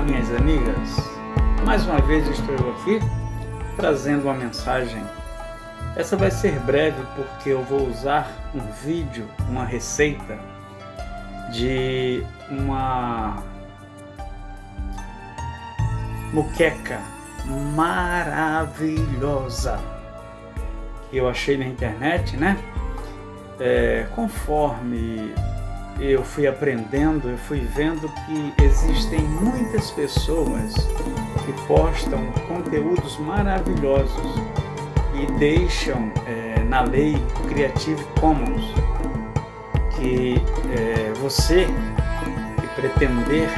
minhas amigas. Mais uma vez estou aqui trazendo uma mensagem. Essa vai ser breve porque eu vou usar um vídeo, uma receita de uma muqueca maravilhosa que eu achei na internet, né? É, conforme eu fui aprendendo, eu fui vendo que existem muitas pessoas que postam conteúdos maravilhosos e deixam é, na lei Creative Commons que é, você que pretender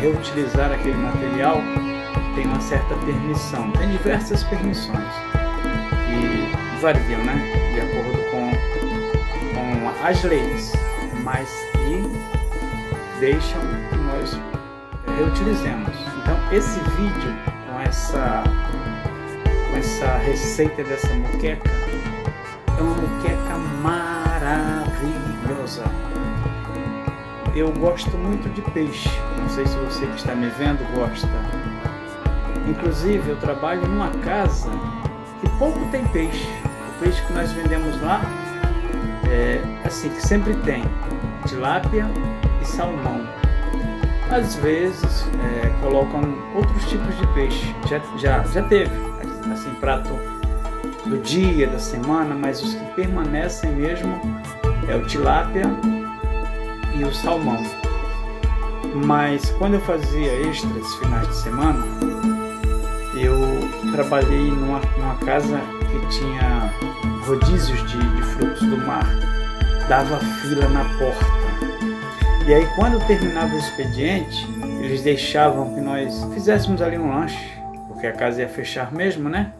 reutilizar aquele material tem uma certa permissão, tem diversas permissões que variam, né, de acordo com, com as leis, mas que deixam que nós reutilizemos. Então esse vídeo com essa com essa receita dessa muqueca é uma muqueca maravilhosa. Eu gosto muito de peixe. Não sei se você que está me vendo gosta. Inclusive eu trabalho numa casa que pouco tem peixe. O peixe que nós vendemos lá é assim que sempre tem tilápia e salmão. Às vezes é, colocam outros tipos de peixe. Já, já, já teve, assim, prato do dia, da semana, mas os que permanecem mesmo é o tilápia e o salmão. Mas quando eu fazia extras finais de semana, eu trabalhei numa, numa casa que tinha rodízios de, de frutos do mar. Dava fila na porta e aí, quando terminava o expediente, eles deixavam que nós fizéssemos ali um lanche, porque a casa ia fechar mesmo, né?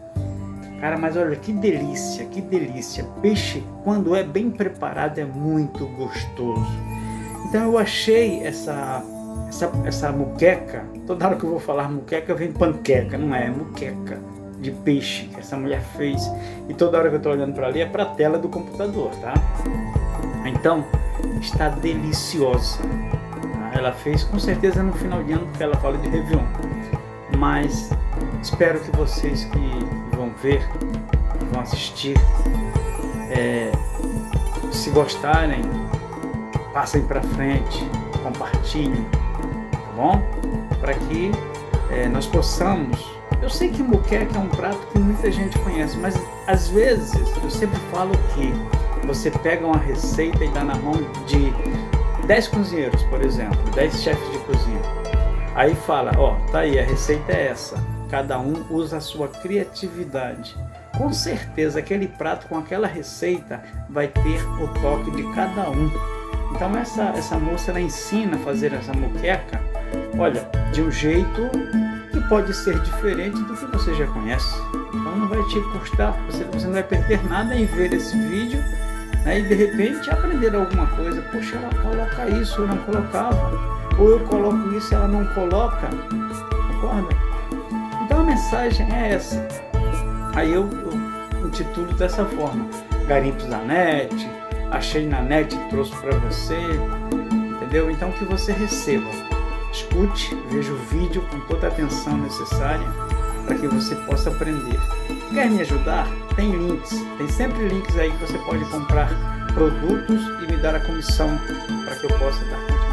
Cara, mas olha que delícia, que delícia. Peixe, quando é bem preparado, é muito gostoso. Então eu achei essa essa, essa muqueca, toda hora que eu vou falar muqueca vem panqueca, não é, é muqueca de peixe que essa mulher fez. E toda hora que eu estou olhando para ali é para a tela do computador, tá? Então, está deliciosa. Ela fez com certeza no final de ano, porque ela fala de Réveillon. Mas espero que vocês que vão ver, que vão assistir, é, se gostarem, passem para frente, compartilhem, tá bom? Para que é, nós possamos. Eu sei que moqueca é um prato que muita gente conhece, mas às vezes eu sempre falo que você pega uma receita e dá na mão de 10 cozinheiros, por exemplo, 10 chefes de cozinha. Aí fala, ó, tá aí, a receita é essa. Cada um usa a sua criatividade. Com certeza aquele prato com aquela receita vai ter o toque de cada um. Então essa, essa moça ela ensina a fazer essa moqueca, olha, de um jeito que pode ser diferente do que você já conhece. Então não vai te custar, você, você não vai perder nada em ver esse vídeo E de repente aprender alguma coisa. Poxa, ela coloca isso, eu não colocava. Ou eu coloco isso ela não coloca. Concorda? Então a mensagem é essa. Aí eu, eu intitulo dessa forma: Garimpos da net, achei na net e trouxe para você. Entendeu? Então que você receba. Escute, veja o vídeo com toda a atenção necessária para que você possa aprender. Quer me ajudar? Tem links, tem sempre links aí que você pode comprar produtos e me dar a comissão para que eu possa dar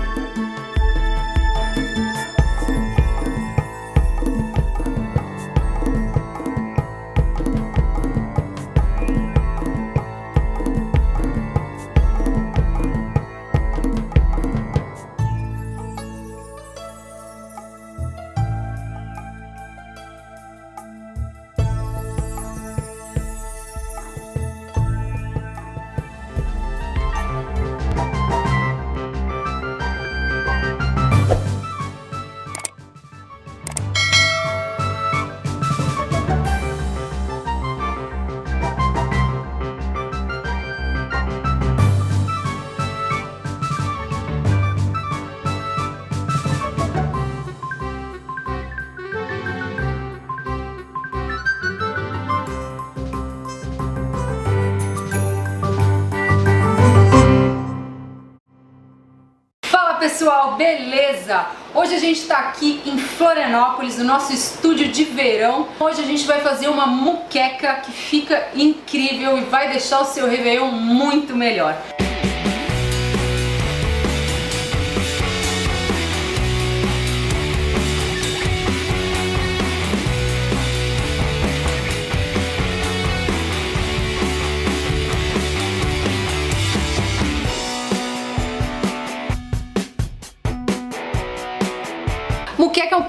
pessoal, beleza? Hoje a gente está aqui em Florianópolis, no nosso estúdio de verão. Hoje a gente vai fazer uma muqueca que fica incrível e vai deixar o seu Réveillon muito melhor.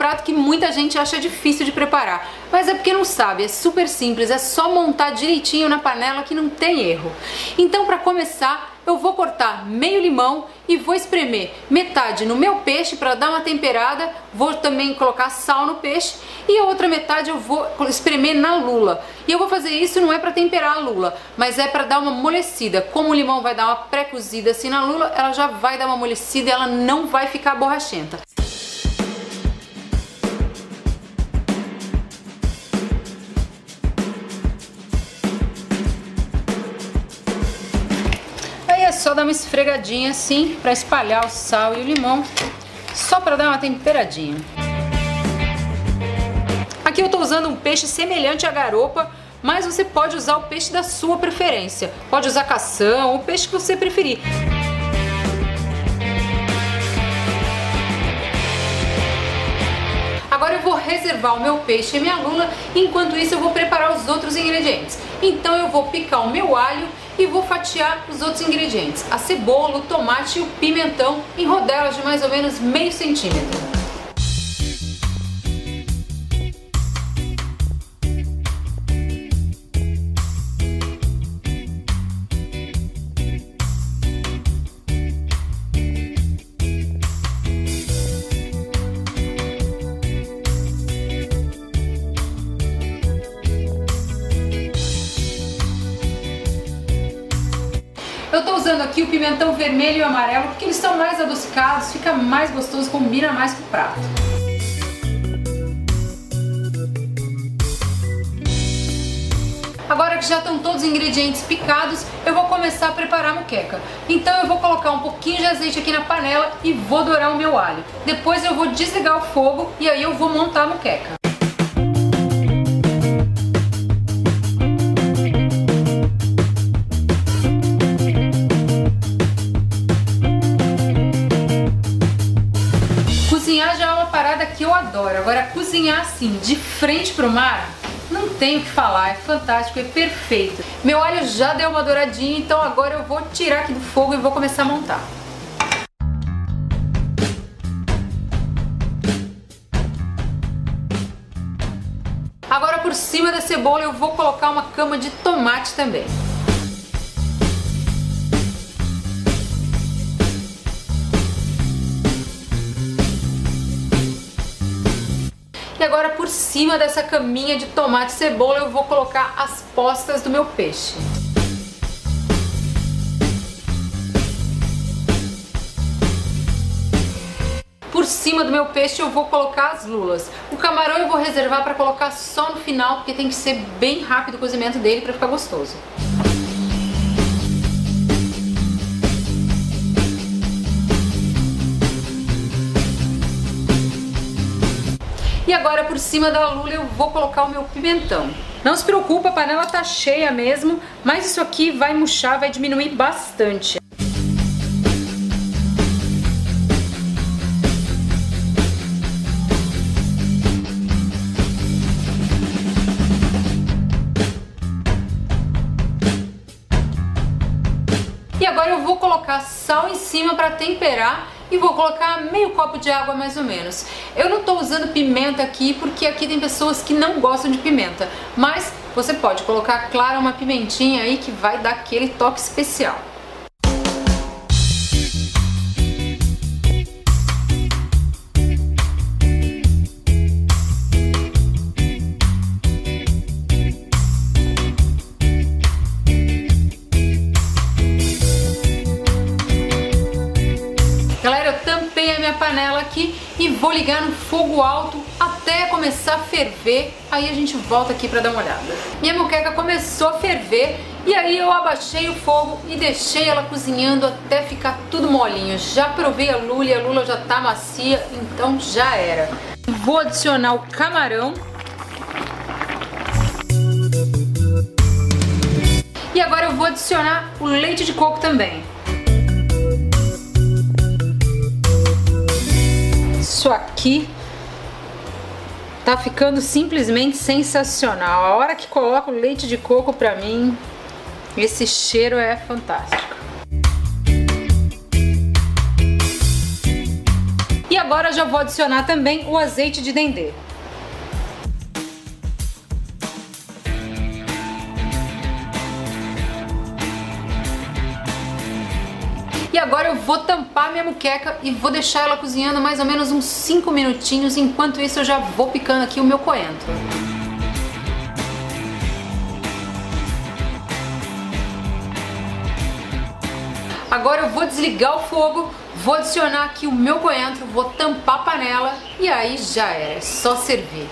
Prato que muita gente acha difícil de preparar, mas é porque não sabe, é super simples, é só montar direitinho na panela que não tem erro. Então para começar, eu vou cortar meio limão e vou espremer metade no meu peixe para dar uma temperada, vou também colocar sal no peixe e a outra metade eu vou espremer na lula. E eu vou fazer isso não é para temperar a lula, mas é para dar uma amolecida. Como o limão vai dar uma pré-cozida assim na lula, ela já vai dar uma amolecida e ela não vai ficar borrachenta. Só dar uma esfregadinha assim para espalhar o sal e o limão, só para dar uma temperadinha. Aqui eu estou usando um peixe semelhante à garopa, mas você pode usar o peixe da sua preferência. Pode usar cação, o peixe que você preferir. Agora eu vou reservar o meu peixe e minha lula, enquanto isso eu vou preparar os outros ingredientes. Então eu vou picar o meu alho e vou fatiar os outros ingredientes, a cebola, o tomate e o pimentão em rodelas de mais ou menos meio centímetro. Aqui o pimentão vermelho e o amarelo porque eles são mais adocicados, fica mais gostoso, combina mais com o prato. Agora que já estão todos os ingredientes picados, eu vou começar a preparar a moqueca. Então eu vou colocar um pouquinho de azeite aqui na panela e vou dourar o meu alho. Depois eu vou desligar o fogo e aí eu vou montar a moqueca. Agora, cozinhar assim, de frente pro mar, não tenho o que falar, é fantástico, é perfeito. Meu alho já deu uma douradinha, então agora eu vou tirar aqui do fogo e vou começar a montar. Agora por cima da cebola eu vou colocar uma cama de tomate também. E agora por cima dessa caminha de tomate e cebola eu vou colocar as postas do meu peixe. Por cima do meu peixe eu vou colocar as lulas. O camarão eu vou reservar para colocar só no final, porque tem que ser bem rápido o cozimento dele para ficar gostoso. E agora por cima da lula eu vou colocar o meu pimentão. Não se preocupa, a panela tá cheia mesmo, mas isso aqui vai murchar, vai diminuir bastante. E agora eu vou colocar sal em cima para temperar e vou colocar meio copo de água mais ou menos. Eu não estou usando pimenta aqui porque aqui tem pessoas que não gostam de pimenta, mas você pode colocar, claro, uma pimentinha aí que vai dar aquele toque especial. Minha panela aqui e vou ligar no fogo alto até começar a ferver. Aí a gente volta aqui para dar uma olhada. Minha moqueca começou a ferver E aí eu abaixei o fogo e deixei ela cozinhando até ficar tudo molinho. Já provei a lula e a lula já tá macia, então já era. Vou adicionar o camarão. E agora eu vou adicionar o leite de coco também. Isso aqui tá ficando simplesmente sensacional. A hora que coloco o leite de coco pra mim, esse cheiro é fantástico. E agora já vou adicionar também o azeite de dendê. E agora eu vou tampar minha muqueca e vou deixar ela cozinhando mais ou menos uns 5 minutinhos. Enquanto isso eu já vou picando aqui o meu coentro. Agora eu vou desligar o fogo, vou adicionar aqui o meu coentro, vou tampar a panela e aí já é, é só servir.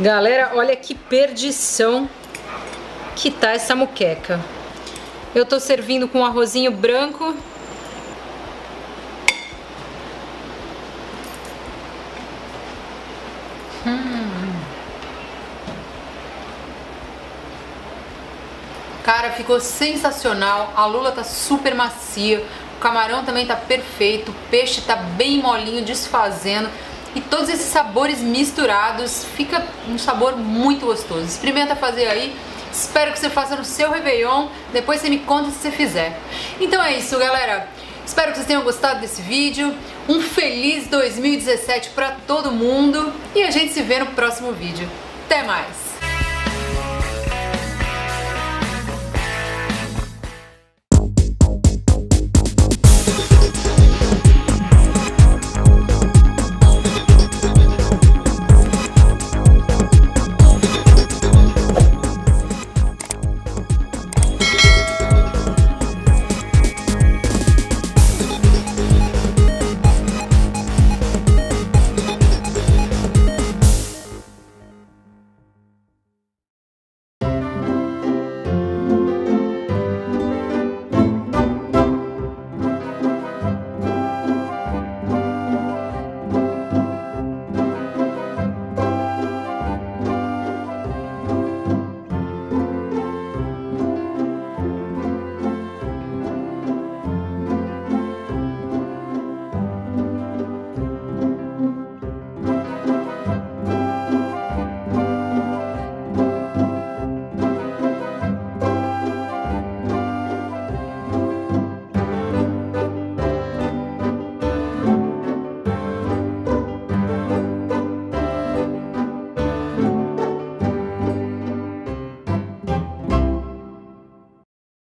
Galera, olha que perdição que tá essa muqueca. Eu tô servindo com um arrozinho branco. Hum. Cara, ficou sensacional. A lula tá super macia. O camarão também tá perfeito. O peixe tá bem molinho, desfazendo e todos esses sabores misturados, fica um sabor muito gostoso. Experimenta fazer aí. Espero que você faça no seu Réveillon. Depois você me conta se você fizer. Então é isso, galera. Espero que vocês tenham gostado desse vídeo. Um feliz 2017 para todo mundo. E a gente se vê no próximo vídeo. Até mais!